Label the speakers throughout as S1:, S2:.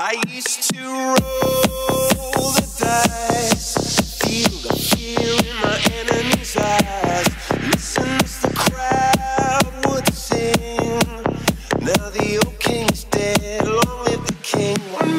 S1: I used to roll the dice, feel the fear in my enemy's eyes. Listen as the crowd would sing. Now the old king is dead, long live the king. One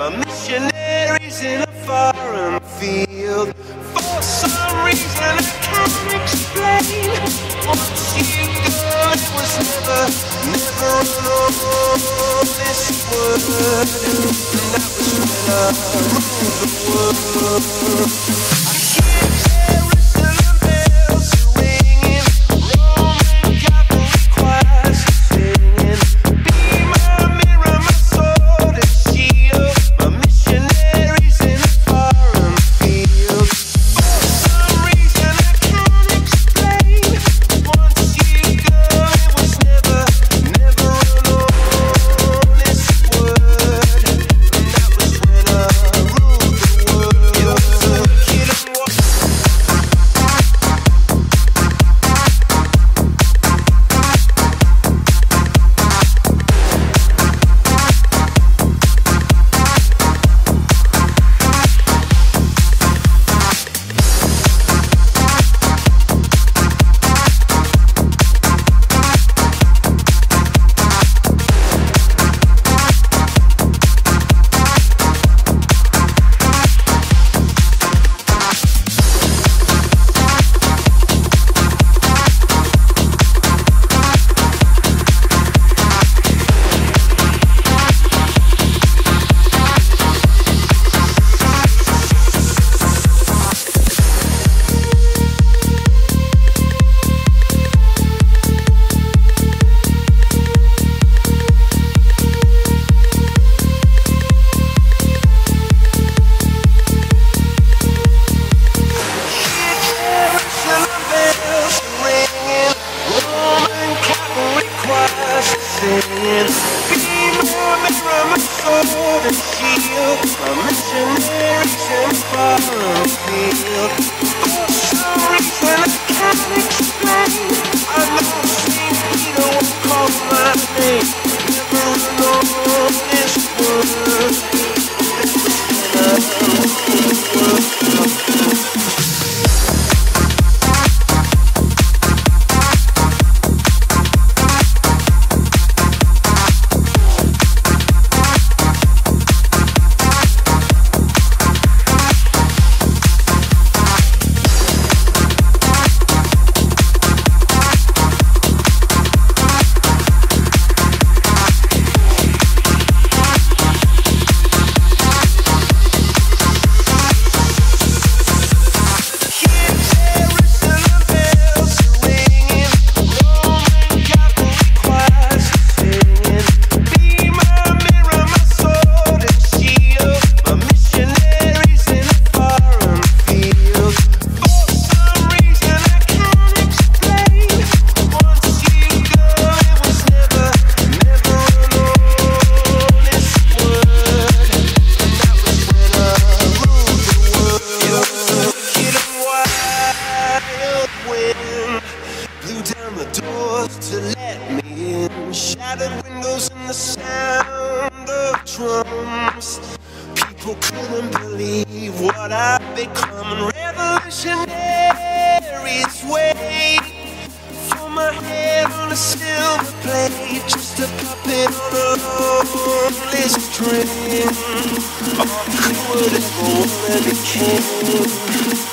S1: My missionaries in a foreign field. For some reason I can't explain. Once you go, it was never, never alone. This world, and that was when I ruled the world. People couldn't believe what I've become. Revolutionary's way, for my head on a silver plate, just a puppet on a lonely string. Oh, who would ever wanna be king?